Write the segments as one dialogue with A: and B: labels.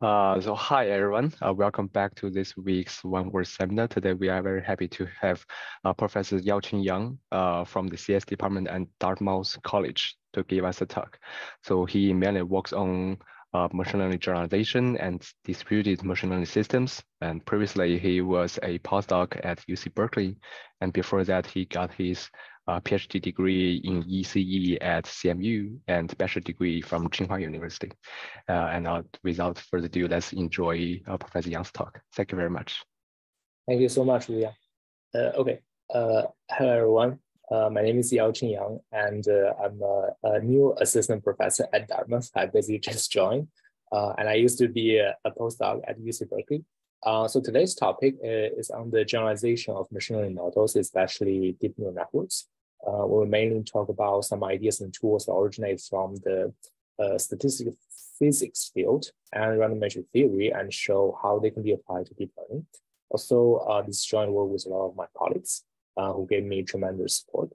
A: Uh, so hi everyone, uh, welcome back to this week's One World seminar. Today we are very happy to have uh, Professor Yaoqing Yang uh, from the CS department at Dartmouth College to give us a talk. So he mainly works on machine learning generalization and distributed machine learning systems. And previously he was a postdoc at UC Berkeley. And before that, he got his uh, PhD degree in ECE at CMU and bachelor degree from Tsinghua University. Uh, and uh, without further ado, let's enjoy uh, Professor Yang's talk. Thank you very much.
B: Thank you so much, Luya. Uh, okay, uh, hello everyone. My name is Yao Yaoqing Yang, and I'm a, a, new assistant professor at Dartmouth. I basically just joined, and I used to be a, a postdoc at UC Berkeley. Uh, so today's topic is on the generalization of machine learning models, especially deep neural networks uh, we'll mainly talk about some ideas and tools that originate from the uh, statistical physics field and random matrix theory and show how they can be applied to deep learning. Also, uh, this joint work with a lot of my colleagues uh, who gave me tremendous support.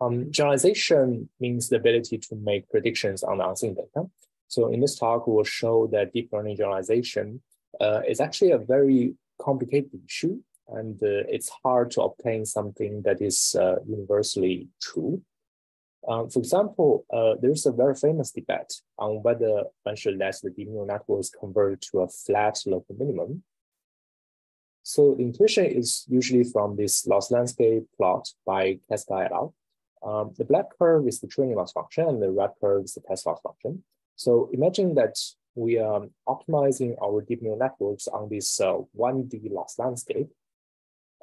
B: Um, generalization means the ability to make predictions on the unseen data. So in this talk, we'll show that deep learning generalization uh, is actually a very complicated issue and uh, it's hard to obtain something that is uh, universally true. Um, for example, uh, there's a very famous debate on whether one should let the deep neural networks convert to a flat local minimum. So the intuition is usually from this loss landscape plot by Keskar et al. Um, the black curve is the training loss function and the red curve is the test loss function. So imagine that we are optimizing our deep neural networks on this uh, 1D loss landscape.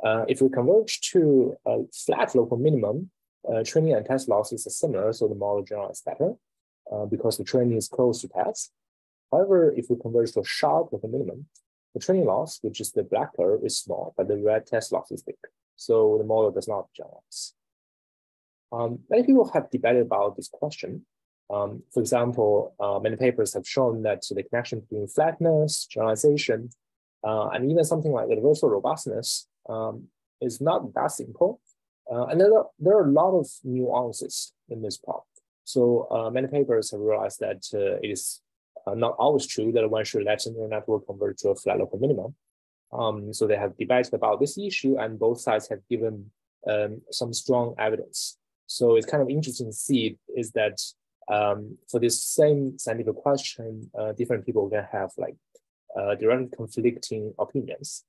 B: Uh, if we converge to a flat local minimum, uh, training and test losses are similar, so the model generalizes better uh, because the training is close to test. However, if we converge to a sharp local minimum, the training loss, which is the black curve, is small, but the red test loss is big. So the model does not generalize. Um, many people have debated about this question. Um, for example, uh, many papers have shown that the connection between flatness, generalization, uh, and even something like universal robustness um, is not that simple. Uh, and there are, there are a lot of nuances in this problem. So uh, many papers have realized that uh, it is uh, not always true that one should let neural network convert to a flat local minimum. Um, so they have debated about this issue and both sides have given um, some strong evidence. So it's kind of interesting to see is that um, for this same scientific question, uh, different people can have like uh, direct conflicting opinions.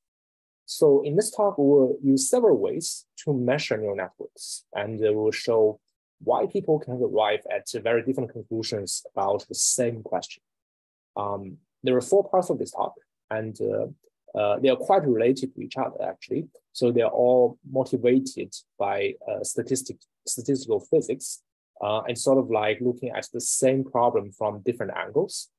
B: So in this talk, we'll use several ways to measure neural networks, and we'll show why people can arrive at very different conclusions about the same question. Um, there are four parts of this talk, and uh, uh, they are quite related to each other, actually. So they're all motivated by uh, statistic, statistical physics, uh, and sort of like looking at the same problem from different angles.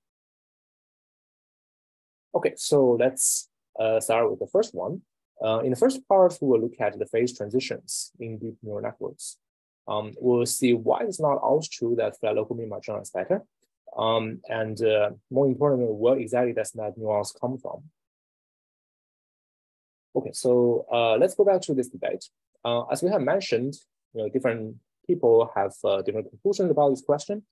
B: Okay, so let's uh, start with the first one. Uh, in the first part, we will look at the phase transitions in deep neural networks. Um, we'll see why it's not always true that flat local minima is better. Um, and uh, more importantly, where exactly does that nuance come from? Okay, so uh, let's go back to this debate. Uh, as we have mentioned, you know, different people have uh, different conclusions about this question.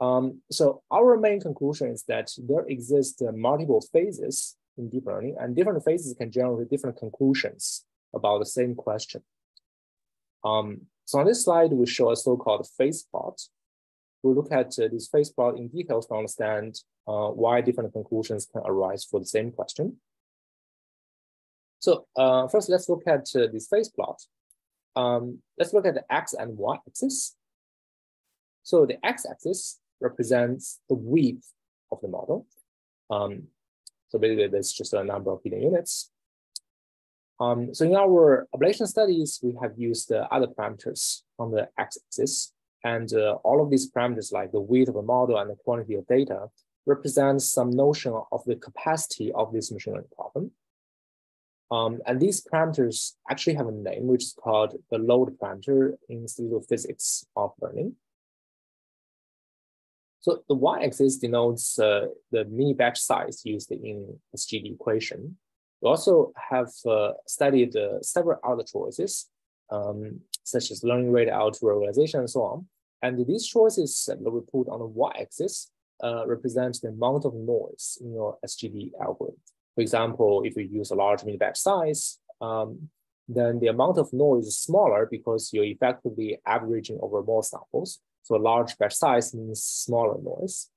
B: Um, so our main conclusion is that there exist uh, multiple phases in deep learning, and different phases can generate different conclusions about the same question. Um, so on this slide, we show a so-called phase plot. We'll look at uh, this phase plot in details to understand uh, why different conclusions can arise for the same question. So uh, first, let's look at this phase plot. Um, let's look at the x and y axis. So the x-axis represents the width of the model. Um, so basically, that's just a number of billion units. Um, so in our ablation studies, we have used uh, other parameters on the x-axis. And uh, all of these parameters, like the width of a model and the quantity of data, represent some notion of the capacity of this machine learning problem. Um, and these parameters actually have a name, which is called the load parameter in statistical physics of learning. So the y-axis denotes uh, the mini batch size used in SGD equation. We also have uh, studied uh, several other choices, um, such as learning rate, auto regularization, and so on. And these choices that we put on the y-axis uh, represent the amount of noise in your SGD algorithm. For example, if you use a large mini batch size, um, then the amount of noise is smaller because you're effectively averaging over more samples. So a large batch size means smaller noise.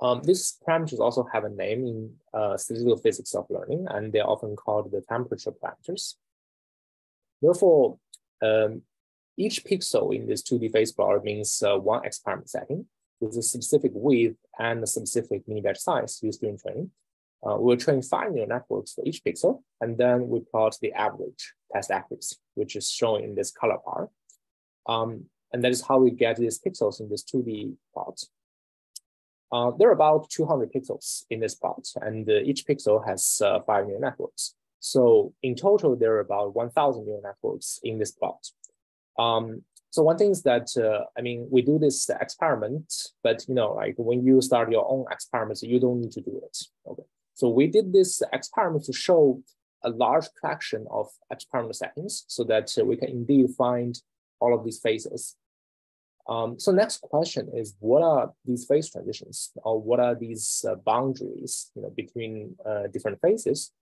B: Um, these parameters also have a name in uh, statistical physics of learning, and they're often called the temperature parameters. Therefore, um, each pixel in this 2D phase plot means uh, one experiment setting with a specific width and a specific mini batch size used during training. Uh, we'll train five neural networks for each pixel, and then we plot the average test accuracy, which is shown in this color bar. Um, and that is how we get these pixels in this 2D plot. Uh, there are about 200 pixels in this plot, and uh, each pixel has uh, five neural networks. So in total, there are about 1,000 neural networks in this plot. Um, so one thing is that, uh, I mean, we do this experiment, but you know, like when you start your own experiments, you don't need to do it. Okay. So we did this experiment to show a large collection of experimental settings so that uh, we can indeed find all of these phases. Um, so next question is, what are these phase transitions or what are these uh, boundaries you know, between uh, different phases?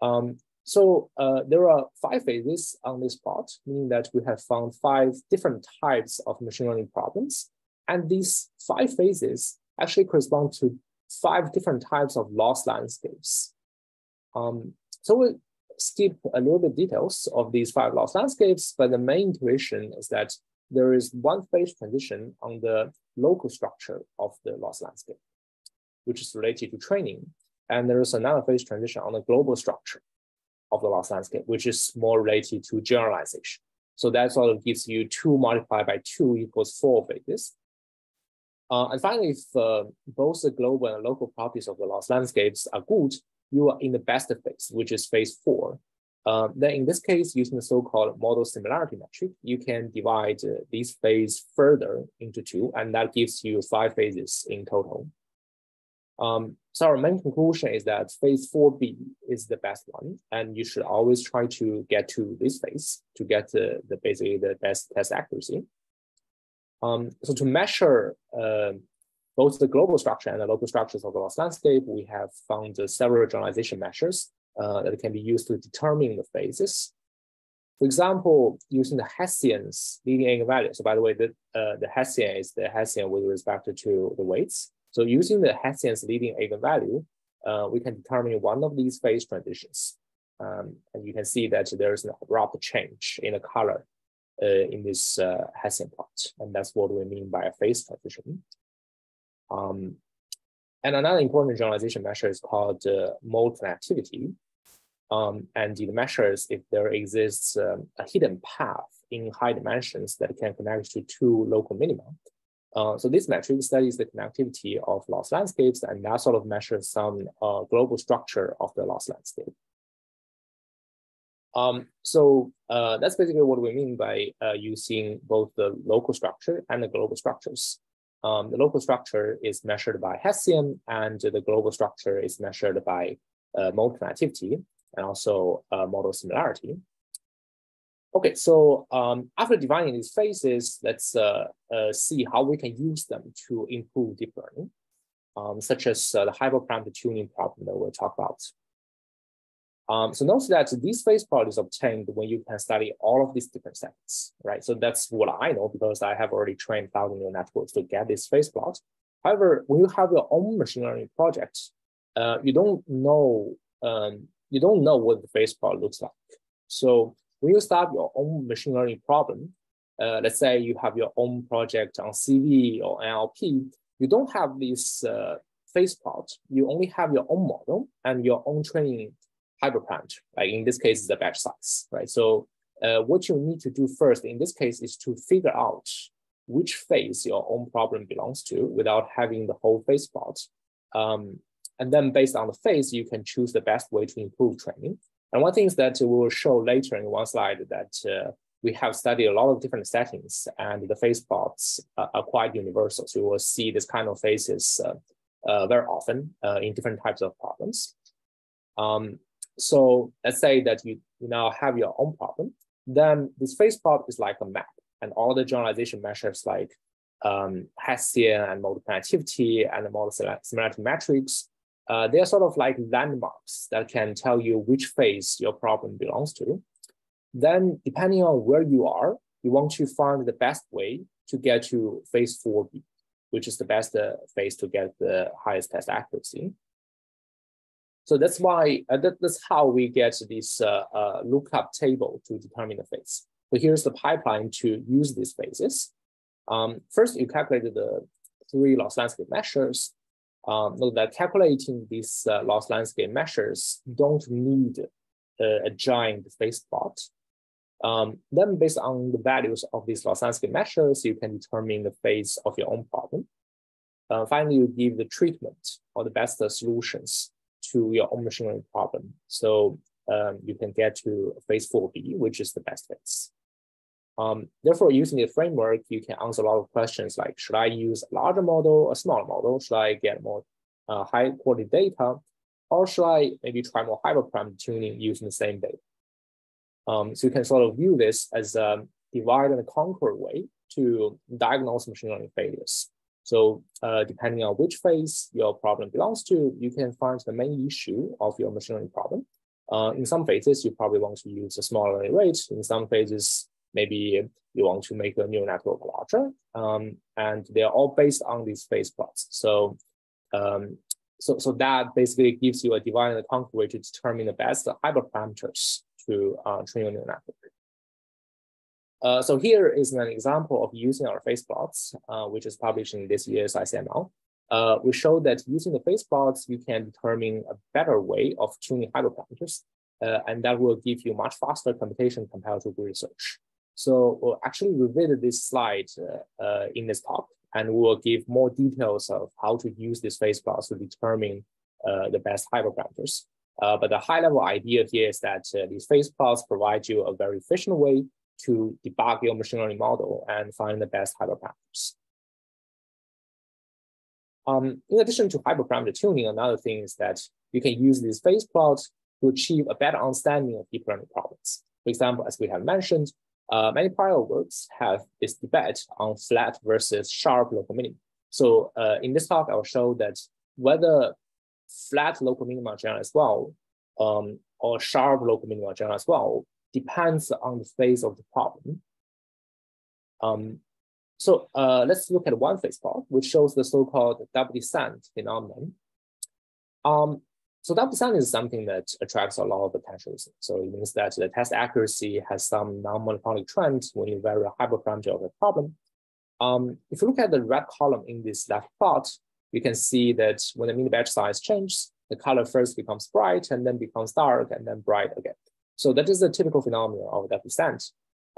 B: Um, so uh, there are five phases on this plot, meaning that we have found five different types of machine learning problems. And these five phases actually correspond to five different types of loss landscapes. Um, so we'll skip a little bit details of these five loss landscapes, but the main intuition is that there is one phase transition on the local structure of the loss landscape, which is related to training. And there is another phase transition on the global structure of the loss landscape, which is more related to generalization. So that sort of gives you two multiplied by two equals four phases. Uh, and finally, if uh, both the global and local properties of the loss landscapes are good, you are in the best phase, which is phase four. Uh, then in this case, using the so-called model similarity metric, you can divide uh, phases further into two, and that gives you five phases in total. Um, so our main conclusion is that phase 4b is the best one, and you should always try to get to this phase to get the, the basically the best test accuracy. Um, so to measure uh, both the global structure and the local structures of the loss landscape, we have found uh, several generalization measures uh, that can be used to determine the phases. For example, using the Hessian's leading eigenvalue. So by the way, the, uh, the Hessian is the Hessian with respect to the weights. So using the Hessian's leading eigenvalue, uh, we can determine one of these phase transitions. Um, and you can see that there is an abrupt change in the color uh, in this uh, Hessian plot. And that's what we mean by a phase transition. Um, and another important generalization measure is called uh, mode connectivity. Um, and it measures if there exists um, a hidden path in high dimensions that can connect to two local minima. Uh, so this metric studies the connectivity of loss landscapes and that sort of measures some uh, global structure of the loss landscape. Um, so uh, that's basically what we mean by uh, using both the local structure and the global structures. Um, the local structure is measured by Hessian and the global structure is measured by uh, mode connectivity and also model similarity. Okay, so um, after defining these phases, let's uh, uh, see how we can use them to improve deep learning, um, such as uh, the hyperparameter tuning problem that we'll talk about. Um, so note that this phase plot is obtained when you can study all of these different settings, right? So that's what I know because I have already trained thousand neural networks to get this phase plot. However, when you have your own machine learning project, uh, you don't know um, you don't know what the phase plot looks like. So when you start your own machine learning problem, uh, let's say you have your own project on CV or NLP, you don't have this uh, phase plot. You only have your own model and your own training hyperparameter. Like in this case, the batch size, right? So uh, what you need to do first in this case is to figure out which phase your own problem belongs to without having the whole phase part. Um, and then based on the phase, you can choose the best way to improve training. And one thing is that we will show later in one slide that uh, we have studied a lot of different settings and the phase plots uh, are quite universal. So you will see this kind of phases uh, uh very often uh, in different types of problems. Um, so let's say that you, now have your own problem, then this phase plot is like a map and all the generalization measures like um, Hessian and mode connectivity and the model similarity matrix, uh, they are sort of like landmarks that can tell you which phase your problem belongs to. Then, depending on where you are, you want to find the best way to get to phase 4B, which is the best uh, phase to get the highest test accuracy. So that's why uh, that, that's how we get this uh, uh, lookup table to determine the phase. So here's the pipeline to use these phases. Um, first, you calculate the three loss landscape measures. Um, note that calculating these uh, loss landscape measures don't need a, a giant phase plot. Um, then based on the values of these loss landscape measures, you can determine the phase of your own problem. Uh, finally, you give the treatment or the best solutions to your own machine learning problem. So um, you can get to phase 4B, which is the best phase. Um, therefore, using the framework, you can answer a lot of questions like, should I use a larger model, a smaller model? Should I get more uh, high quality data? Or should I maybe try more hyperparameter tuning using the same data? Um, so you can sort of view this as a divide and conquer way to diagnose machine learning failures. So uh, depending on which phase your problem belongs to, you can find the main issue of your machine learning problem. Uh, in some phases, you probably want to use a smaller rate. In some phases, maybe you want to make a neural network larger. Um, and they're all based on these phase plots. So, um, so, so that basically gives you a divide and a conquer way to determine the best hyperparameters to uh, train your neural network. Uh, so here is an example of using our phase plots, uh, which is published in this year's ICML. Uh, we show that using the phase plots, you can determine a better way of tuning hyperparameters, uh, and that will give you much faster computation compared to grid search. So we'll actually revisit this slide uh, uh, in this talk, and we will give more details of how to use these phase plots to determine the best hyperparameters. but the high level idea here is that these phase plots provide you a very efficient way to debug your machine learning model and find the best hyperparameters. Um, in addition to hyperparameter tuning, another thing is that you can use these phase plots to achieve a better understanding of deep learning problems. For example, as we have mentioned, uh, many prior works have this debate on flat versus sharp local minimum. So uh, in this talk, I'll show that whether flat local minima general as well um, or sharp local minima general as well depends on the phase of the problem. Um, so uh, let's look at one phase plot, which shows the so-called double descent phenomenon. Um, so double descent is something that attracts a lot of attention. So it means that the test accuracy has some non-monotonic trend when you vary a hyperparameter of the problem. Um, if you look at the red column in this left plot, you can see that when the mini batch size changes, the color first becomes bright and then becomes dark and then bright again. So that is a typical phenomenon of double descent.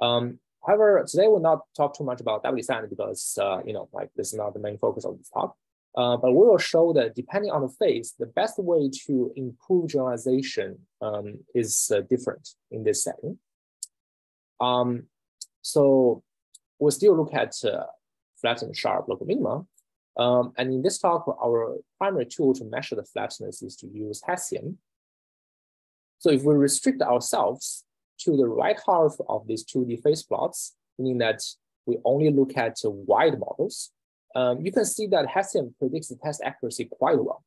B: Um, however, today we'll not talk too much about double descent because uh, you know like this is not the main focus of this talk. Uh, but we will show that depending on the phase, the best way to improve generalization um, is uh, different in this setting. Um, so we'll still look at uh, flat and sharp local minima. Um, and in this talk, our primary tool to measure the flatness is to use Hessian. So if we restrict ourselves to the right half of these 2D phase plots, meaning that we only look at wide models, um, you can see that Hessian predicts the test accuracy quite well.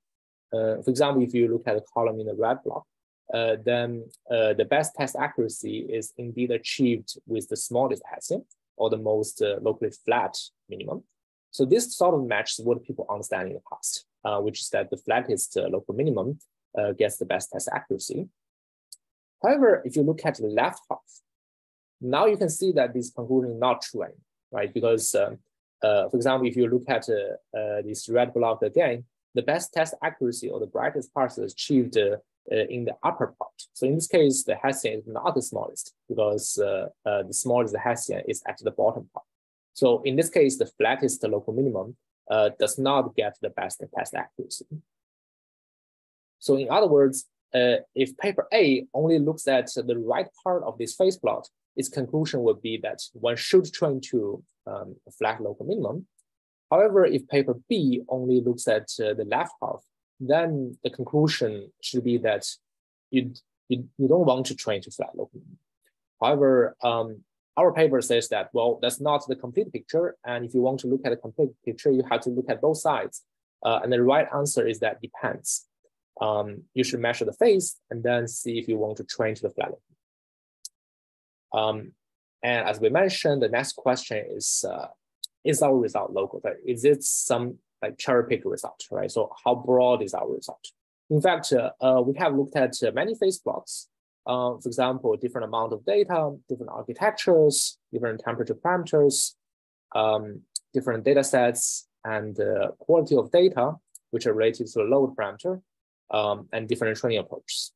B: Uh, for example, if you look at the column in the red block, uh, then uh, the best test accuracy is indeed achieved with the smallest Hessian or the most uh, locally flat minimum. So this sort of matches what people understand in the past, uh, which is that the flattest uh, local minimum gets the best test accuracy. However, if you look at the left half, now you can see that this conclusion is not true anymore, right? Because, um, for example, if you look at uh, uh, this red block again, the best test accuracy or the brightest parts is achieved uh, uh, in the upper part. So in this case, the Hessian is not the smallest because uh, the smallest Hessian is at the bottom part. So in this case, the flattest local minimum does not get the best test accuracy. So in other words, uh, if paper A only looks at the right part of this phase plot, its conclusion would be that one should train to um, a flat local minimum. However, if paper B only looks at uh, the left half, then the conclusion should be that you, you, you don't want to train to flat local minimum. However, um, our paper says that, well, that's not the complete picture. And if you want to look at a complete picture, you have to look at both sides. Uh, and the right answer is that depends. Um, you should measure the phase and then see if you want to train to the flattening. Um, and as we mentioned, the next question is, uh, is our result local? Is it some like cherry pick result, right? So how broad is our result? In fact, uh, uh, we have looked at uh, many phase plots. Uh, for example, different amount of data, different architectures, different temperature parameters, um, different data sets, and uh, quality of data, which are related to the load parameter, um, and different training approaches.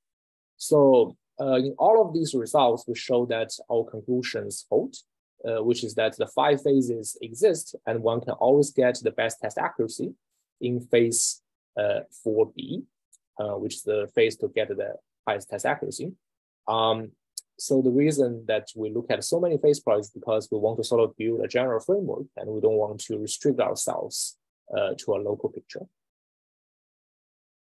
B: So uh, in all of these results, we show that our conclusions hold, uh, which is that the five phases exist and one can always get the best test accuracy in phase uh, 4B, uh, which is the phase to get the highest test accuracy. Um, so the reason that we look at so many phase is because we want to sort of build a general framework and we don't want to restrict ourselves uh, to a local picture.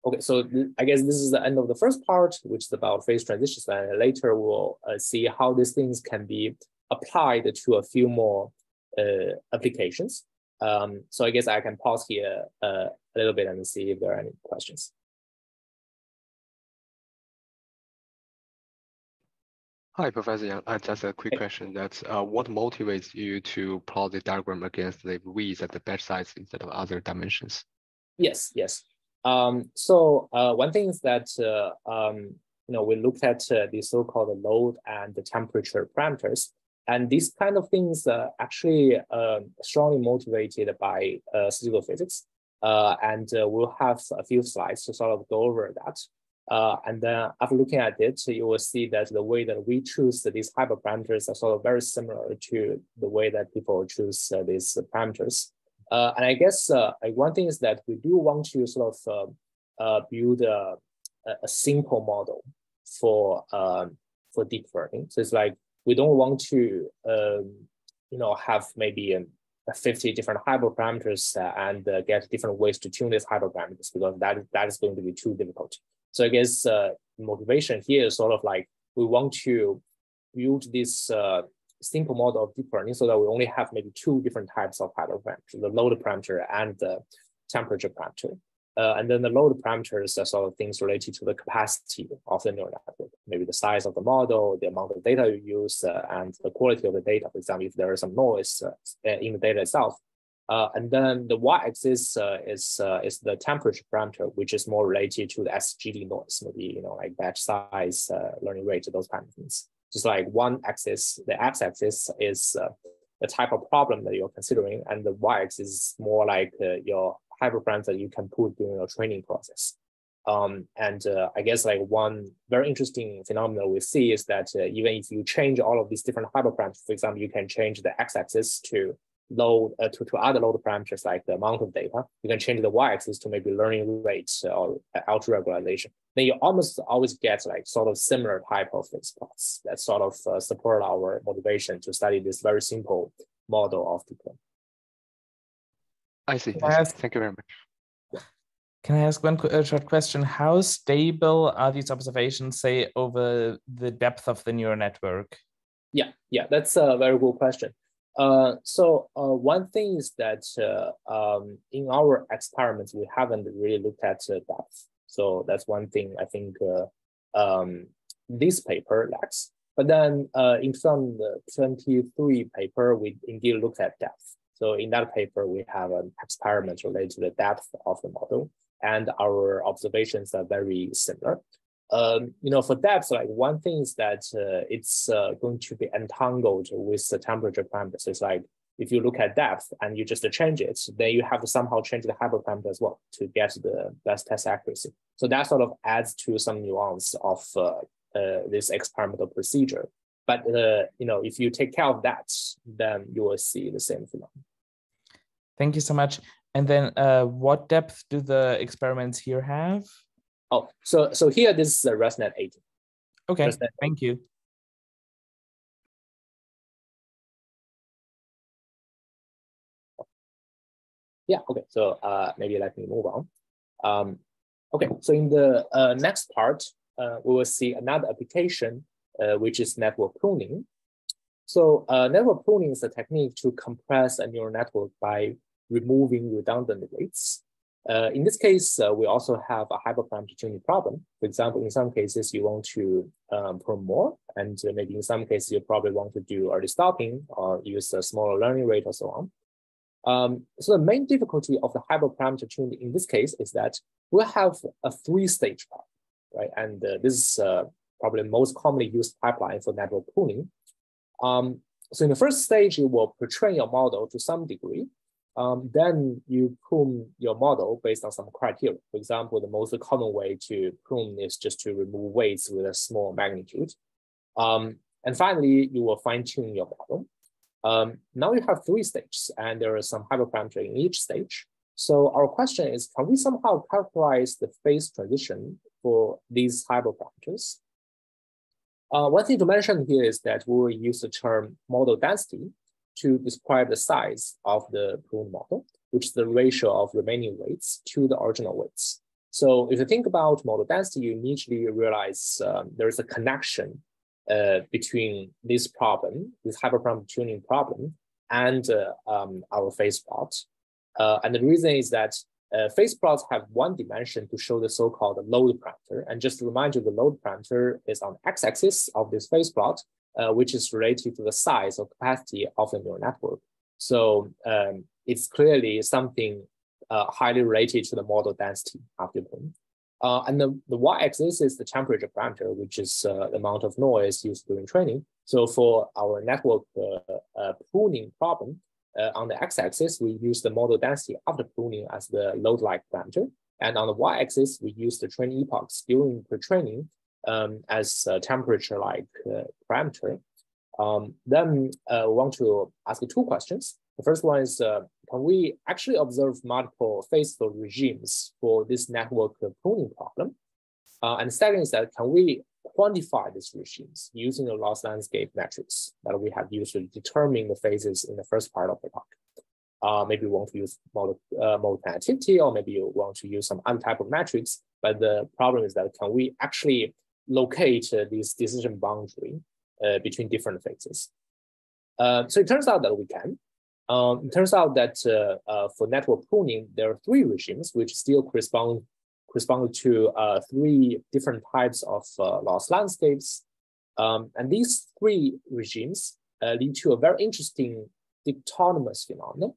B: Okay, so I guess this is the end of the first part, which is about phase transitions. And later we'll uh, see how these things can be applied to a few more uh, applications. Um, so I guess I can pause here uh, a little bit and see if there are any questions.
A: Hi, Professor Yang. Uh, just a quick question. That's uh, what motivates you to plot the diagram against the width and the batch size instead of other dimensions?
B: Yes, yes. Um, so uh, one thing is that uh, um, you know we looked at uh, the so-called load and the temperature parameters, and these kind of things are actually um, strongly motivated by uh, statistical physics. Uh, and uh, we'll have a few slides to sort of go over that. and then after looking at it, you will see that the way that we choose these hyperparameters are sort of very similar to the way that people choose these parameters. Uh, and I guess uh, one thing is that we do want to sort of uh, uh build a, a, simple model for um, for deep learning. So it's like we don't want to um, you know have maybe um, 50 different hyperparameters uh, and uh, get different ways to tune these hyperparameters because that that is going to be too difficult. So I guess motivation here is sort of like we want to build this simple model of deep learning so that we only have maybe two different types of parameters, the load parameter and the temperature parameter. Uh, and then the load parameters are sort of things related to the capacity of the neural network, maybe the size of the model, the amount of data you use, uh, and the quality of the data. For example, if there is some noise uh, in the data itself. Uh, and then the y-axis uh, is uh, is the temperature parameter, which is more related to the SGD noise, maybe you know like batch size, learning rate, those kind of things just like one axis, the x-axis is uh, the type of problem that you're considering, and the y-axis is more like uh, your hyperparameters that you can put during your training process. Um, and uh, I guess like one very interesting phenomenon we see is that uh, even if you change all of these different hyperparameters, for example, you can change the x-axis to load uh, to, to other load parameters like the amount of data. You can change the y-axis to maybe learning rates or auto-regularization. Then you almost always get like sort of similar type of response that sort of uh, support our motivation to study this very simple model of deployment.
A: I see. I see. Thank you very much.
C: Can I ask one uh, short question? How stable are these observations, say, over the depth of the neural network?
B: Yeah, yeah, that's a very good question. Uh, so uh, one thing is that uh, um, in our experiments, we haven't really looked at depth. So that's one thing I think uh, um, this paper lacks. But then uh, in 2023 paper, we indeed looked at depth. So in that paper, we have an experiment related to the depth of the model and our observations are very similar um, you know, for depth, like one thing is that uh, it's uh, going to be entangled with the temperature parameters. It's like if you look at depth and you just change it, then you have to somehow change the hyperparameter as well to get the best test accuracy. So that sort of adds to some nuance of uh, uh this experimental procedure. But uh, you know, if you take care of that, then you will see the same phenomenon.
C: Thank you so much. And then, uh, what depth do the experiments here have?
B: Oh, so so here this is the ResNet 18.
C: Okay, ResNet thank you.
B: Yeah, okay, so uh, maybe let me move on. Um, okay, so in the uh, next part, uh, we will see another application, uh, which is network pruning. So uh, network pruning is a technique to compress a neural network by removing redundant weights. Uh, in this case, uh, we also have a hyperparameter tuning problem. For example, in some cases, you want to um, prune more, and uh, maybe in some cases, you probably want to do early stopping or use a smaller learning rate or so on. Um, so the main difficulty of the hyperparameter tuning in this case is that we have a three-stage problem, right? And uh, this is uh, probably the most commonly used pipeline for network pruning. Um, so in the first stage, you will pre-train your model to some degree, um, then you prune your model based on some criteria. For example, the most common way to prune is just to remove weights with a small magnitude. Um, and finally, you will fine tune your model. Um, now you have three stages and there are some hyperparameter in each stage. So our question is, can we somehow characterize the phase transition for these hyperparameters? Uh, one thing to mention here is that we will use the term model density to describe the size of the prune model, which is the ratio of remaining weights to the original weights. So if you think about model density, you immediately realize um, there's a connection uh, between this problem, this hyperparameter tuning problem, and uh, um, our phase plot. Uh, and the reason is that uh, phase plots have one dimension to show the so-called load parameter. And just to remind you, the load parameter is on x-axis of this phase plot, uh, which is related to the size or capacity of the neural network. So um, it's clearly something uh, highly related to the model density after pruning. Uh, and the, the y-axis is the temperature parameter, which is uh, the amount of noise used during training. So for our network uh, uh, pruning problem, on the x-axis, we use the model density after pruning as the load-like parameter. And on the y-axis, we use the training epochs during pre-training um, as a temperature-like uh, parameter. Um, then uh, we want to ask two questions. The first one is, uh, can we actually observe multiple phase load regimes for this network pruning problem? Uh, and the second is that can we quantify these regimes using the loss landscape metrics that we have used to determine the phases in the first part of the talk? Uh, maybe you want to use model, uh, model connectivity, or maybe you want to use some other type of metrics. But the problem is that can we actually locate uh, this decision boundary uh, between different phases. Uh, so it turns out that we can. Um, it turns out that for network pruning, there are three regimes which still correspond correspond to three different types of loss landscapes. Um, and these three regimes lead to a very interesting dichotomous phenomenon.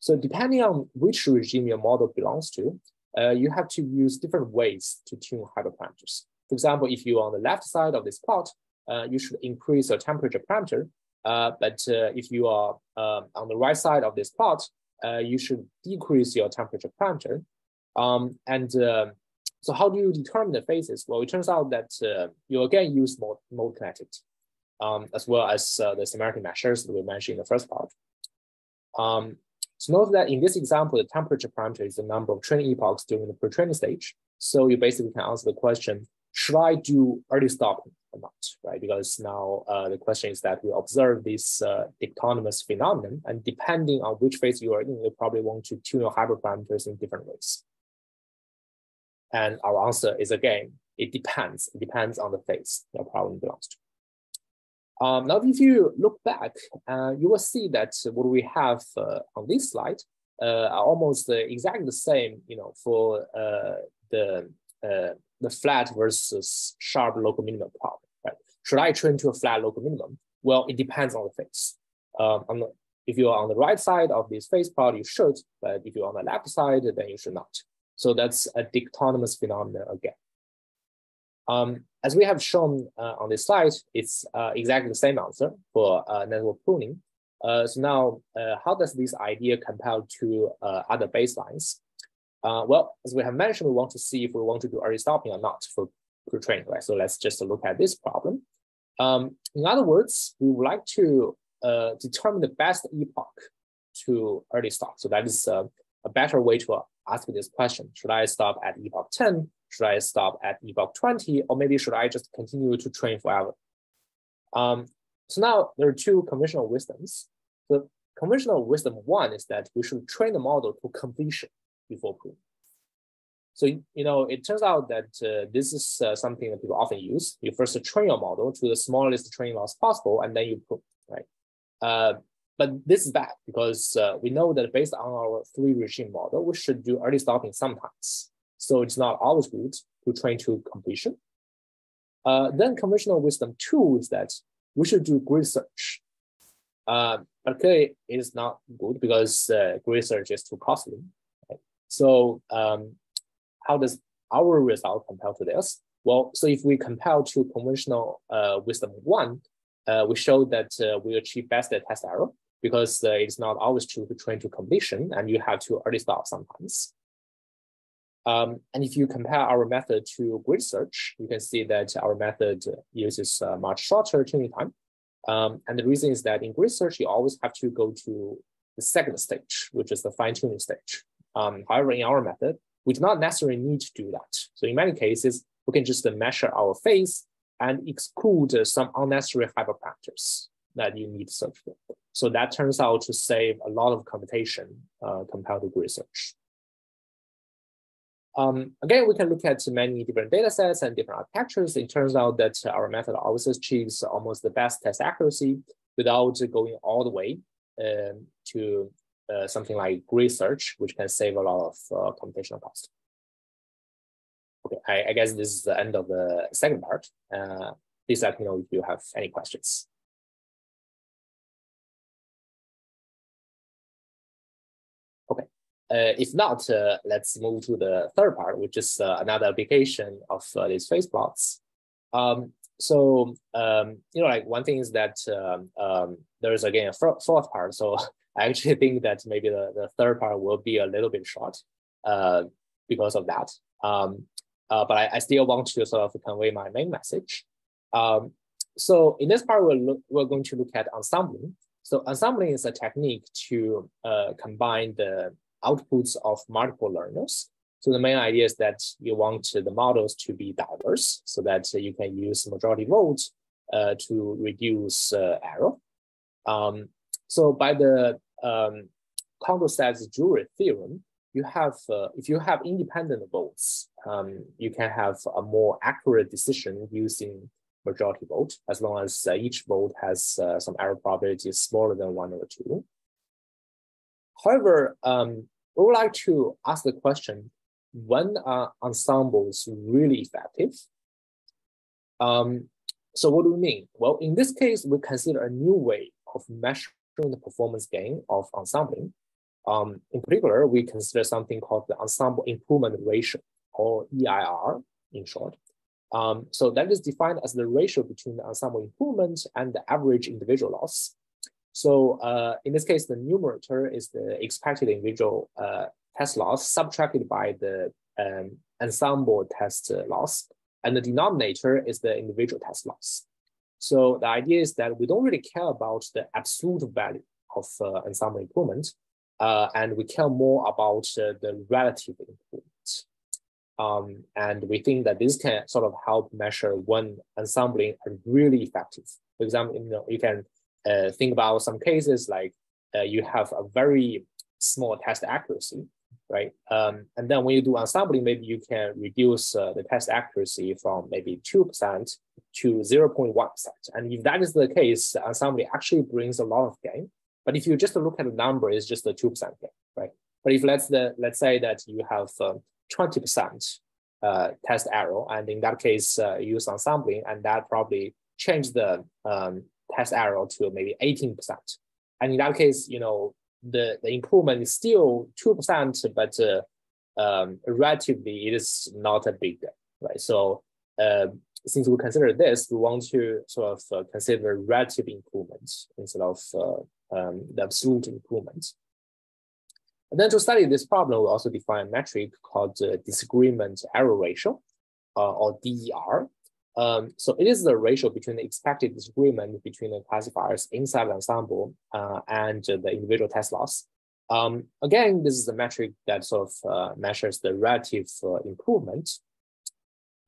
B: So depending on which regime your model belongs to, uh, you have to use different ways to tune hyperparameters. For example, if you're on the left side of this plot, uh, you should increase your temperature parameter. Uh, but uh, if you are um, on the right side of this plot, uh, you should decrease your temperature parameter. Um, and um, so how do you determine the phases? Well, it turns out that uh, you again use mode, mode connectivity, um, as well as uh, the similarity measures that we mentioned in the first part. Um, so note that in this example, the temperature parameter is the number of training epochs during the pre-training stage. So you basically can answer the question, I do early stopping or not, right? Because now uh, the question is that we observe this uh, phenomenon, and depending on which phase you are in, you probably want to tune your hyperparameters in different ways. And our answer is again, it depends. It depends on the phase your problem belongs to. Um, now, if you look back, uh, you will see that what we have uh, on this slide uh, are almost uh, exactly the same, you know, for uh, the uh, the flat versus sharp local minimum problem, right? Should I train to a flat local minimum? Well, it depends on the phase. Um, the, if you are on the right side of this phase plot, you should, but if you're on the left side, then you should not. So that's a dichotomous phenomenon again. Um, as we have shown uh, on this slide, it's uh, exactly the same answer for uh, network pruning. Uh, so now, uh, how does this idea compare to uh, other baselines? Uh, well, as we have mentioned, we want to see if we want to do early stopping or not for pre-training, right? So let's just look at this problem. Um, in other words, we would like to uh, determine the best epoch to early stop. So that is uh, a better way to ask this question. Should I stop at epoch 10? Should I stop at epoch 20? Or maybe should I just continue to train forever? Um, so now there are two conventional wisdoms. The conventional wisdom one is that we should train the model to completion before proof. So, you know, it turns out that uh, this is uh, something that people often use. You first train your model to the smallest training loss possible, and then you prove, right? Uh, but this is bad because uh, we know that based on our three regime model, we should do early stopping sometimes. So it's not always good to train to completion. Uh, then conventional wisdom two is that we should do grid search. Uh, but clearly it is not good because uh, grid search is too costly. So um, how does our result compare to this? Well, so if we compare to conventional uh, wisdom one, uh, we show that uh, we achieve best at test error because uh, it's not always true to train to completion and you have to early start sometimes. Um, and if you compare our method to grid search, you can see that our method uses uh, much shorter tuning time. Um, and the reason is that in grid search, you always have to go to the second stage, which is the fine tuning stage. Um, however, in our method, we do not necessarily need to do that. So in many cases, we can just measure our phase and exclude some unnecessary hyperparameters that you need to search for. So that turns out to save a lot of computation uh, compared to grid search. Um, again, we can look at many different data sets and different architectures. It turns out that our method always achieves almost the best test accuracy without going all the way um, to uh, something like grid search, which can save a lot of uh, computational cost. Okay, I, I, guess this is the end of the second part. Uh, please let me know if you have any questions. Okay. Uh, if not, uh, let's move to the third part, which is another application of these phase plots. Um, so, um, you know, like one thing is that um, um there's again a fourth part. So I actually think that maybe the, the third part will be a little bit short uh, because of that. Um, uh, but I, I, still want to sort of convey my main message. Um, so in this part, we're, look, we're going to look at ensembling. So ensembling is a technique to combine the outputs of multiple learners. So the main idea is that you want the models to be diverse so that you can use majority vote uh, to reduce uh, error. Um, so by the um, Condorcet's jury theorem, you have, uh, if you have independent votes, um, you can have a more accurate decision using majority vote, as long as uh, each vote has uh, some error probability smaller than one over two. However, um, we would like to ask the question, when are ensembles really effective? Um, so what do we mean? Well, in this case, we consider a new way of measuring the performance gain of ensembling. Um, in particular, we consider something called the ensemble improvement ratio, or EIR in short. Um, so that is defined as the ratio between the ensemble improvement and the average individual loss. So uh, in this case, the numerator is the expected individual uh, test loss subtracted by the um, ensemble test loss, and the denominator is the individual test loss. So the idea is that we don't really care about the absolute value of uh, ensemble improvement, uh, and we care more about uh, the relative improvement. Um, and we think that this can sort of help measure when ensembling are really effective. For example, you know, you can uh, think about some cases like uh, you have a very small test accuracy, right? Um, and then when you do ensembling, maybe you can reduce uh, the test accuracy from maybe 2% to 0.1%. And if that is the case, the ensembling actually brings a lot of gain. But if you just look at the number, it's just a 2% gain, right? But if let's, the, let's say that you have 20% um, uh, test error, and in that case, uh, use ensembling, and that probably change the um, test error to maybe 18%. And in that case, you know, the, the improvement is still 2%, but uh, um, relatively it is not a big right? So uh, since we consider this, we want to sort of uh, consider relative improvements instead of uh, um, the absolute improvement. And then to study this problem, we also define a metric called disagreement error ratio, uh, or DER. Um, so it is the ratio between the expected disagreement between the classifiers inside the ensemble uh, and the individual test loss. Um, again, this is a metric that sort of uh, measures the relative uh, improvement.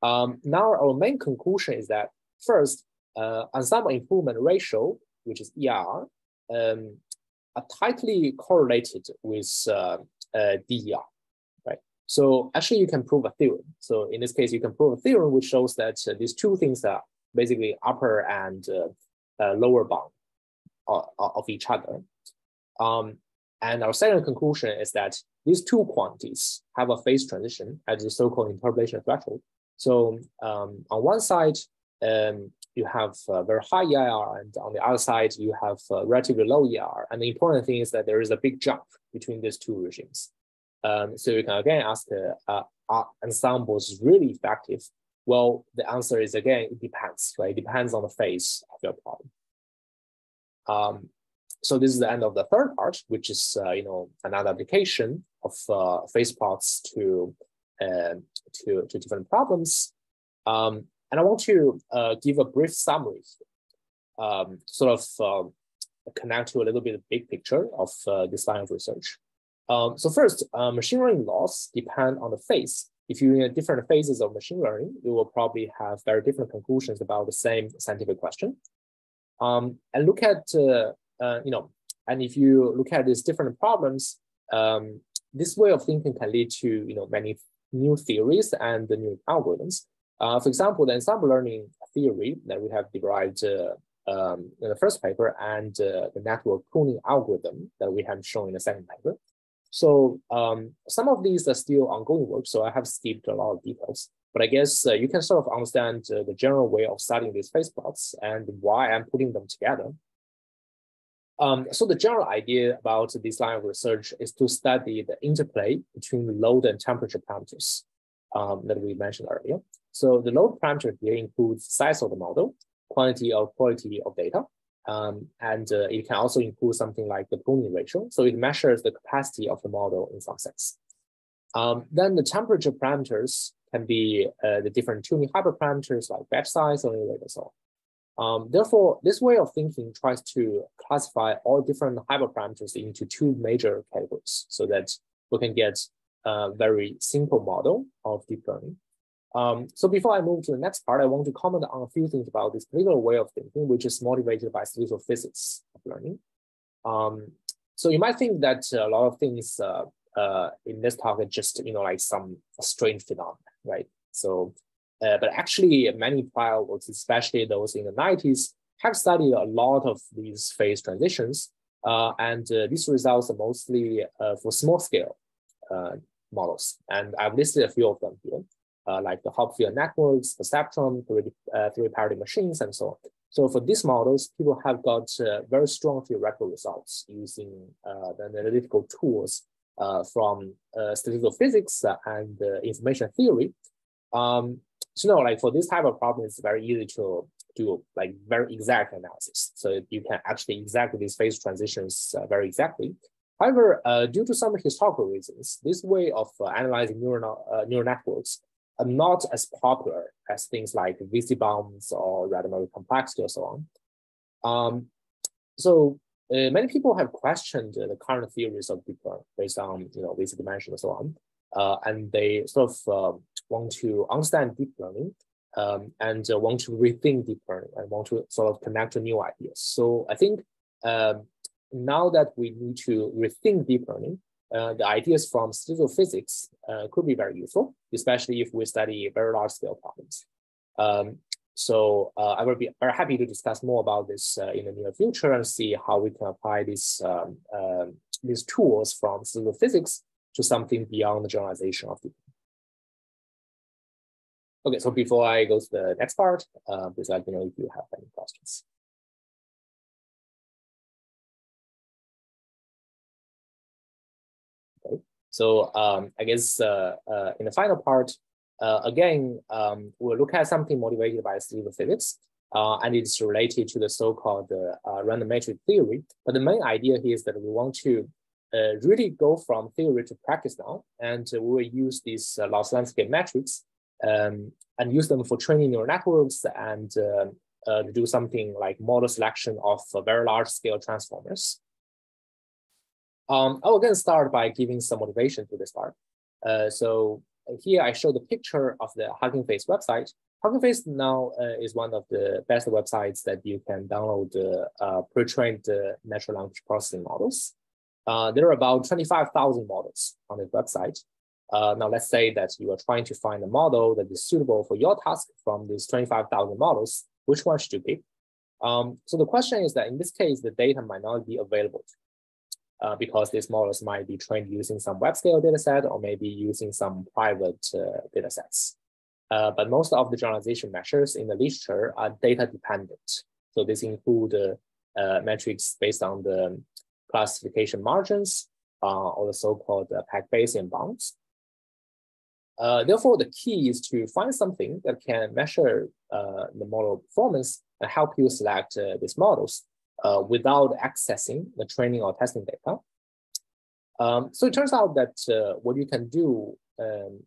B: Um, now, our main conclusion is that first, uh, ensemble improvement ratio, which is ER, are tightly correlated with uh, uh, DER. So actually you can prove a theorem. So in this case, you can prove a theorem which shows that uh, these two things are basically upper and uh, uh, lower bound. of, of each other. Um, and our second conclusion is that these two quantities have a phase transition at the so-called interpolation threshold. So um, on one side, um, you have very high EIR, and on the other side, you have relatively low EIR. And the important thing is that there is a big jump between these two regimes. Um, so you can again ask, uh, are ensembles really effective? Well, the answer is again, it depends, right? It depends on the phase of your problem. Um, so this is the end of the third part, which is uh, you know another application of uh, phase plots to uh, to to different problems. Um, and I want to uh, give a brief summary, um, sort of um, connect to a little bit of big picture of uh, this line of research. Um, so first, uh, machine learning laws depend on the phase. If you're in different phases of machine learning, you will probably have very different conclusions about the same scientific question. Um, and look at, uh, uh, you know, and if you look at these different problems, um, this way of thinking can lead to, you know, many new theories and the new algorithms. Uh, for example, the ensemble learning theory that we have derived uh, um, in the first paper and uh, the network pruning algorithm that we have shown in the second paper. So um, some of these are still ongoing work, so I have skipped a lot of details. But I guess uh, you can sort of understand uh, the general way of studying these phase plots and why I'm putting them together. Um, so the general idea about this line of research is to study the interplay between load and temperature parameters um, that we mentioned earlier. So the load parameter here includes size of the model, quantity or quality of data, um, and uh, it can also include something like the pruning ratio. So it measures the capacity of the model in some sense. Um, then the temperature parameters can be uh, the different tuning hyperparameters like batch size or rate and so on. Um, therefore, this way of thinking tries to classify all different hyperparameters into two major categories so that we can get a very simple model of deep learning. Um, so before I move to the next part, I want to comment on a few things about this particular way of thinking, which is motivated by statistical physics of learning. Um, so you might think that a lot of things uh, uh, in this talk are just, you know, like some strange phenomenon, right? So, uh, but actually many prior works, especially those in the 90s, have studied a lot of these phase transitions. Uh, and uh, these results are mostly uh, for small scale models. And I've listed a few of them here like the Hopfield networks, perceptron, three, uh, tree parity machines, and so on. So for these models, people have got uh, very strong theoretical results using uh, the analytical tools uh, from uh, statistical physics and information theory. Um, so no, like for this type of problem, it's very easy to do like very exact analysis. So you can actually exact these phase transitions very exactly. However, due to some historical reasons, this way of analyzing neural, neural networks are not as popular as things like VC-bounds or Rademacher complexity or so on. Um, so uh, many people have questioned the current theories of deep learning based on you know VC dimension and so on, uh, and they sort of uh, want to understand deep learning um, and uh, want to rethink deep learning and want to sort of connect to new ideas. So I think um, now that we need to rethink deep learning, uh, the ideas from statistical physics uh, could be very useful, especially if we study very large scale problems. Um, so uh, I will be very happy to discuss more about this uh, in the near future and see how we can apply these, um, um these tools from statistical physics to something beyond the generalization of the Okay, so before I go to the next part, uh, please let me know if you have any questions. So um, I guess uh, uh, in the final part, uh, again, um, we'll look at something motivated by statistical physics, uh, and it's related to the so-called uh, random matrix theory. But the main idea here is that we want to uh, really go from theory to practice now, and we will use these loss landscape metrics um, and use them for training neural networks and to do something like model selection of very large scale transformers. Um, I will again start by giving some motivation to this part. Uh, so here I show the picture of the Hugging Face website. Hugging Face now uh, is one of the best websites that you can download uh, pre-trained uh, natural language processing models. Uh, there are about 25,000 models on this website. Uh, now let's say that you are trying to find a model that is suitable for your task from these 25,000 models. Which one should you pick? Um, so the question is that in this case, the data might not be available uh, because these models might be trained using some web scale dataset or maybe using some private uh, data sets. Uh, but most of the generalization measures in the literature are data dependent. So this include uh, metrics based on the classification margins uh, or the so-called uh, PAC-Bayesian bounds. Uh, therefore, the key is to find something that can measure uh, the model performance and help you select uh, these models uh, without accessing the training or testing data. Um, so it turns out that uh, what you can do um,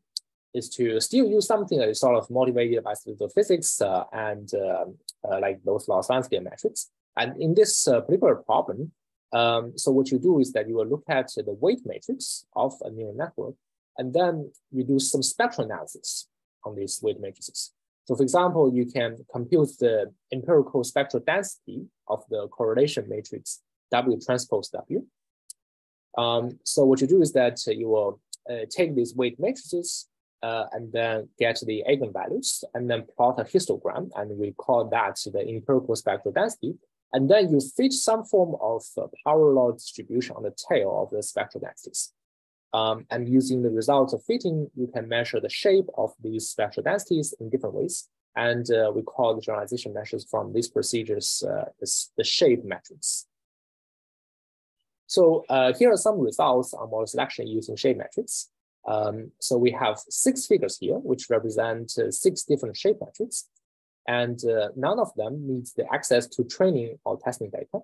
B: is to still use something that is sort of motivated by statistical physics uh, and um, like those loss landscape metrics. And in this particular problem, um, so what you do is that you will look at the weight matrix of a neural network and then you do some spectral analysis on these weight matrices. So for example, you can compute the empirical spectral density of the correlation matrix W transpose W. Um, so what you do is that you will uh, take these weight matrices uh, and then get the eigenvalues and then plot a histogram and we call that the empirical spectral density. And then you fit some form of uh, power law distribution on the tail of the spectral densities. Um, and using the results of fitting, you can measure the shape of these spectral densities in different ways. And uh, we call the generalization measures from these procedures uh, the shape metrics. So uh, here are some results on model selection using shape metrics. Um, so we have six figures here, which represent uh, six different shape metrics. And uh, none of them needs the access to training or testing data.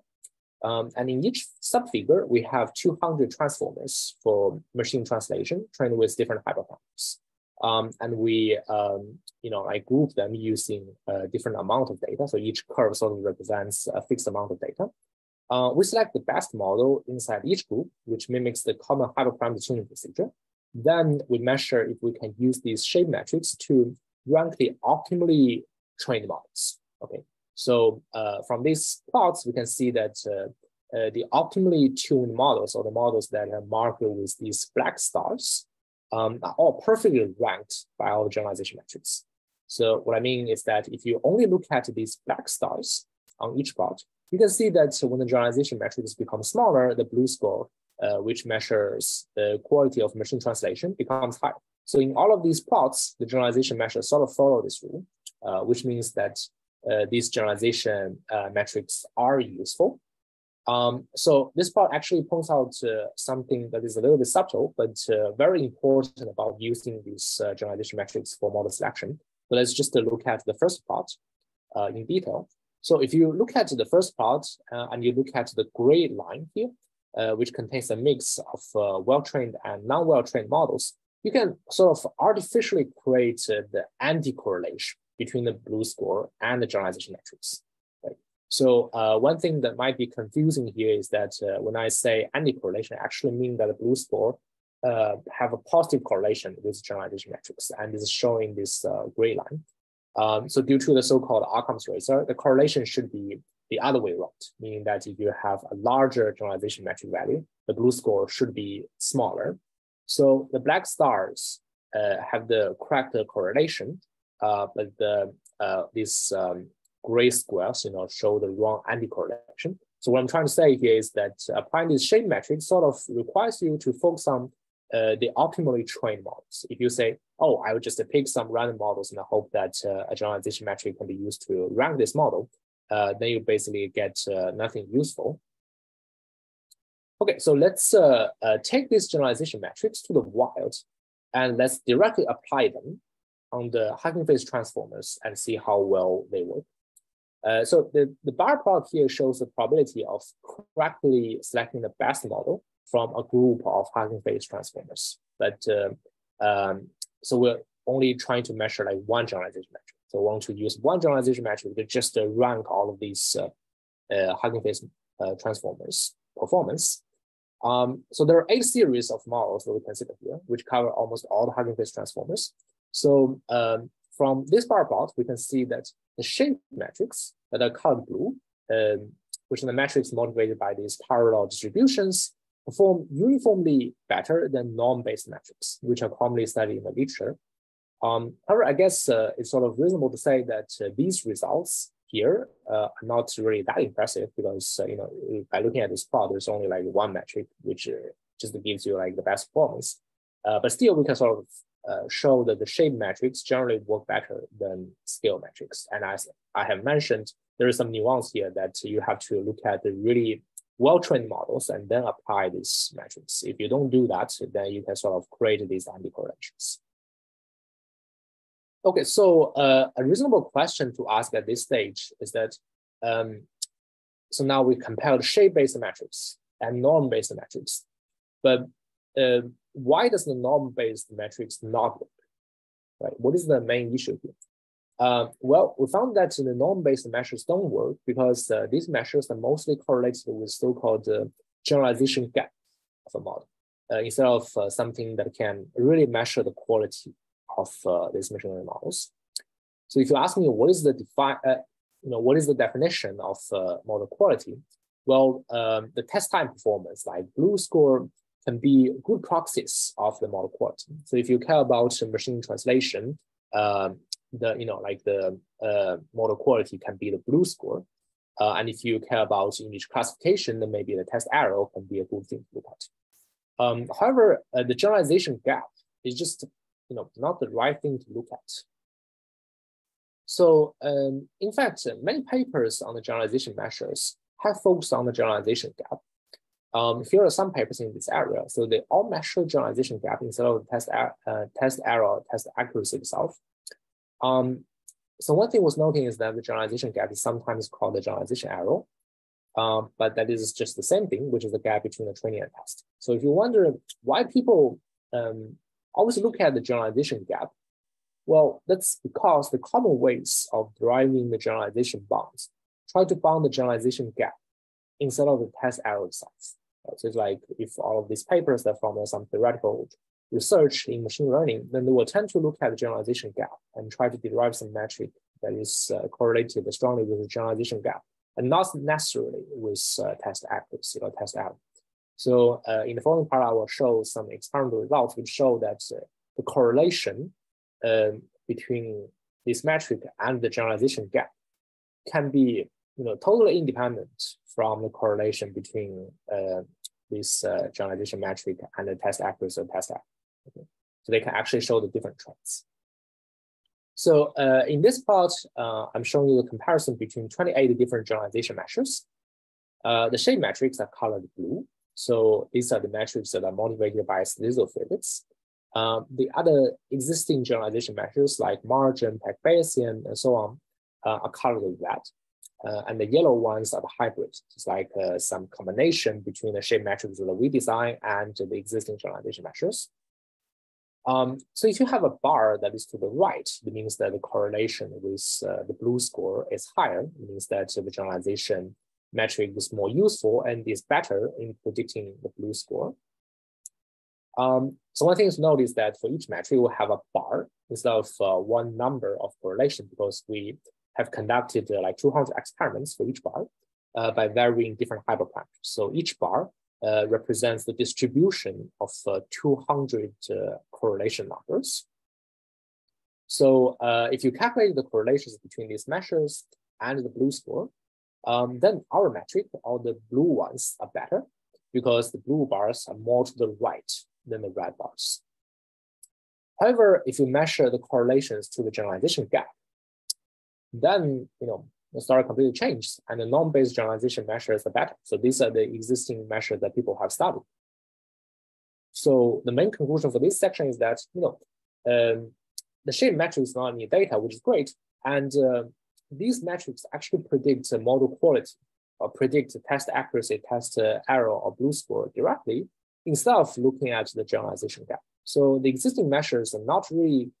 B: Um, and in each subfigure, we have 200 transformers for machine translation trained with different hyperparameters. Um, and we, um, you know, I group them using a different amount of data. So each curve sort of represents a fixed amount of data. Uh, we select the best model inside each group, which mimics the common hyperparameter tuning procedure. Then we measure if we can use these shape metrics to rank the optimally trained models. Okay, so uh, from these plots, we can see that uh, uh, the optimally tuned models or the models that are marked with these black stars um, are all perfectly ranked by our generalization metrics. So what I mean is that if you only look at these black stars on each plot, you can see that when the generalization metrics become smaller, the BLEU score, uh, which measures the quality of machine translation, becomes higher. So in all of these plots, the generalization measures sort of follow this rule, uh, which means that these generalization uh, metrics are useful. Um, so this part actually points out uh, something that is a little bit subtle, but uh, very important about using these uh, generalization metrics for model selection. So let's just look at the first part uh, in detail. So if you look at the first part and you look at the gray line here, which contains a mix of well-trained and non-well-trained models, you can sort of artificially create the anti-correlation between the BLEU score and the generalization metrics. Right? So uh, one thing that might be confusing here is that uh, when I say anti-correlation, I actually mean that the BLEU score uh, have a positive correlation with generalization metrics, and is showing this uh, gray line. Um, so due to the so-called Occam's razor, the correlation should be the other way around, meaning that if you have a larger generalization metric value, the BLEU score should be smaller. So the black stars uh, have the correct correlation, uh, but the uh, these um, gray squares, you know, show the wrong anti-correlation. So what I'm trying to say here is that applying this shape metric sort of requires you to focus on uh, the optimally trained models. If you say, oh, I would just pick some random models and I hope that uh, a generalization metric can be used to rank this model, uh, then you basically get uh, nothing useful. Okay, so let's uh, uh, take these generalization metrics to the wild and let's directly apply them on the Hugging Face transformers and see how well they work. Uh, so the, the bar plot here shows the probability of correctly selecting the best model from a group of Hugging Face transformers. But uh, um, so we're only trying to measure like one generalization metric. So we want to use one generalization metric to just uh, rank all of these uh, uh, Hugging Face uh, transformers performance. Um, so there are eight series of models that we consider here, which cover almost all the Hugging Face transformers. So um, from this bar plot, we can see that the shape metrics that are colored blue, um, which are the metrics motivated by these power law distributions, perform uniformly better than norm-based metrics, which are commonly studied in the literature. Um, however, I guess uh, it's sort of reasonable to say that uh, these results here uh, are not really that impressive because uh, you know by looking at this plot, there's only like one metric which uh, just gives you like the best performance. Uh, but still, we can sort of uh, show that the shape metrics generally work better than scale metrics. And as I have mentioned, there is some nuance here that you have to look at the really well-trained models and then apply these metrics. If you don't do that, then you can sort of create these anti-correlations. Okay, so uh, a reasonable question to ask at this stage is that, um, so now we compare the shape-based metrics and norm-based metrics, but uh, why does the norm-based metrics not work? Right? What is the main issue here? Uh, well, we found that the norm-based measures don't work because uh, these measures are mostly correlated with so-called uh, generalization gap of a model uh, instead of uh, something that can really measure the quality of uh, these machine learning models. So if you ask me what is the define, you know, what is the definition of model quality? Well, um, the test time performance, like BLEU score, can be good proxies of the model quality. So if you care about machine translation, um, the you know like the uh, model quality can be the BLEU score, uh, and if you care about image classification, then maybe the test error can be a good thing to look at. Um, however, uh, the generalization gap is just you know not the right thing to look at. So um, in fact, many papers on the generalization measures have focused on the generalization gap. Um, here are some papers in this area. So they all measure generalization gap instead of test, uh, test error, test accuracy itself. Um, so one thing was noting is that the generalization gap is sometimes called the generalization error, um, but that is just the same thing, which is the gap between the training and test. So if you wonder why people um, always look at the generalization gap, well, that's because the common ways of deriving the generalization bounds try to bound the generalization gap instead of the test error itself. So it's like if all of these papers are from some theoretical research in machine learning, then they will tend to look at the generalization gap and try to derive some metric that is uh, correlated strongly with the generalization gap and not necessarily with uh, test accuracy or test error. So uh, in the following part, I will show some experimental results which show that uh, the correlation um, between this metric and the generalization gap can be you know, totally independent from the correlation between uh, this uh, generalization metric and the test accuracy or test error. Okay. So they can actually show the different trends. So uh, in this part, uh, I'm showing you the comparison between 28 different generalization measures. Uh, the shape metrics are colored blue. So these are the metrics that are motivated by statistical physics. Um, the other existing generalization measures like margin, peg Bayesian, and so on uh, are colored red. Uh, and the yellow ones are the hybrids. It's like uh, some combination between the shape metrics that we design and the existing generalization measures. Um, so if you have a bar that is to the right, it means that the correlation with uh, the BLEU score is higher. It means that the generalization metric is more useful and is better in predicting the BLEU score. Um, so one thing to note is that for each metric, we'll have a bar instead of uh, one number of correlation because we have conducted uh, like 200 experiments for each bar uh, by varying different hyperparameters. So each bar uh, represents the distribution of uh, 200 uh, correlation numbers. So if you calculate the correlations between these measures and the BLEU score, um, then our metric, all the blue ones are better because the blue bars are more to the right than the red bars. However, if you measure the correlations to the generalization gap, then you know the story completely changed and the norm-based generalization measures are better. So these are the existing measures that people have studied. So the main conclusion for this section is that you know um, the shape metric is not any data, which is great, and uh, these metrics actually predict model quality or predict test accuracy, test uh, error, or BLEU score directly instead of looking at the generalization gap. So the existing measures are not really,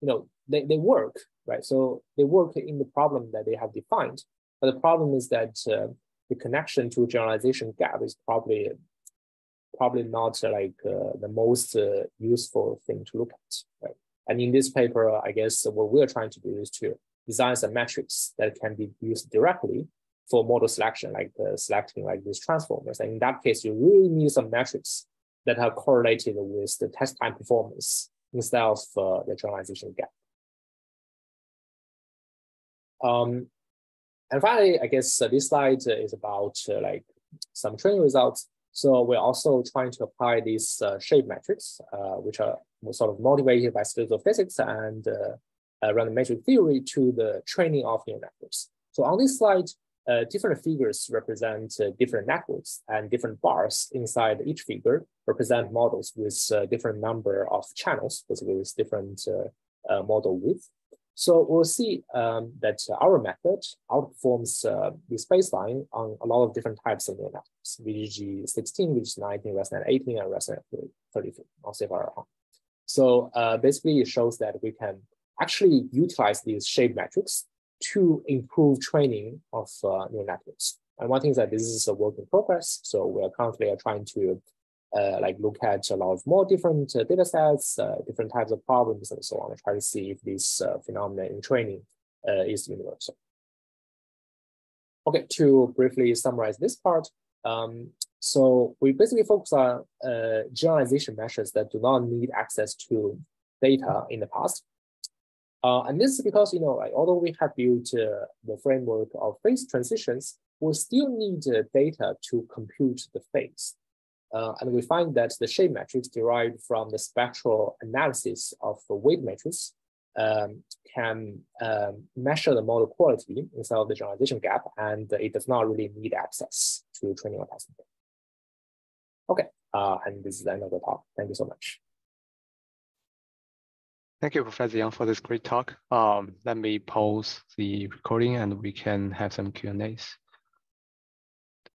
B: you know, they, they work, right? So they work in the problem that they have defined, but the problem is that uh, the connection to generalization gap is probably probably not uh, like uh, the most uh, useful thing to look at, right? And in this paper, I guess what we're trying to do is to design some metrics that can be used directly for model selection, like uh, selecting like these transformers. And in that case, you really need some metrics that are correlated with the test time performance instead of uh, the generalization gap. Um, and finally, I guess uh, this slide is about uh, like some training results. So we're also trying to apply these uh, shape metrics, uh, which are sort of motivated by statistical physics and uh, random matrix theory to the training of neural networks. So on this slide, uh, different figures represent uh, different networks and different bars inside each figure represent models with uh, different number of channels, basically with different uh, uh, model width. So we'll see um, that our method outperforms uh, this baseline on a lot of different types of neural networks, VGG 16, VGG 19, ResNet 18, and ResNet 33. I'll see if I'm wrong. So basically it shows that we can actually utilize these shape metrics to improve training of uh, neural networks. And one thing is that this is a work in progress. So we're currently trying to uh, like look at a lot of more different uh, data sets, uh, different types of problems and so on, and try to see if this uh, phenomenon in training uh, is universal. Okay, to briefly summarize this part, um, so we basically focus on uh, generalization measures that do not need access to data in the past. Uh, and this is because, you know, like, although we have built uh, the framework of phase transitions, we still need uh, data to compute the phase. Uh, and we find that the shape metrics derived from the spectral analysis of the weight matrix um, can um, measure the model quality instead of the generalization gap, and it does not really need access to training or testing. Okay, uh, and this is the end of the talk. Thank you so much.
A: Thank you, Professor Yang, for this great talk. Um, let me pause the recording and we can have some Q&As.